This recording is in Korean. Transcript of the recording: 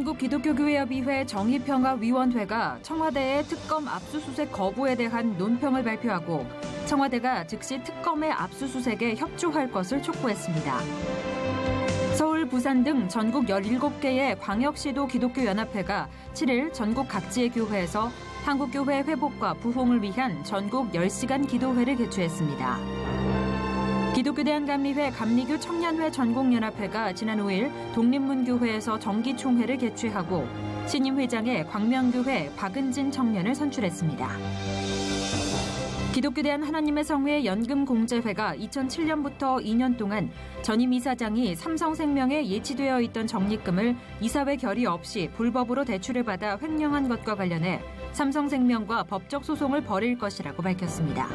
한국기독교교회협의회 정의평화위원회가 청와대의 특검 압수수색 거부에 대한 논평을 발표하고 청와대가 즉시 특검의 압수수색에 협조할 것을 촉구했습니다. 서울, 부산 등 전국 17개의 광역시도 기독교연합회가 7일 전국 각지의 교회에서 한국교회 회복과 부흥을 위한 전국 10시간 기도회를 개최했습니다. 기독교대한감리회 감리교 청년회 전국연합회가 지난 5일 독립문교회에서 정기총회를 개최하고 신임 회장의 광명교회 박은진 청년을 선출했습니다. 기독교대한 하나님의 성회 연금공제회가 2007년부터 2년 동안 전임 이사장이 삼성생명에 예치되어 있던 적립금을 이사회 결의 없이 불법으로 대출을 받아 횡령한 것과 관련해 삼성생명과 법적 소송을 벌일 것이라고 밝혔습니다.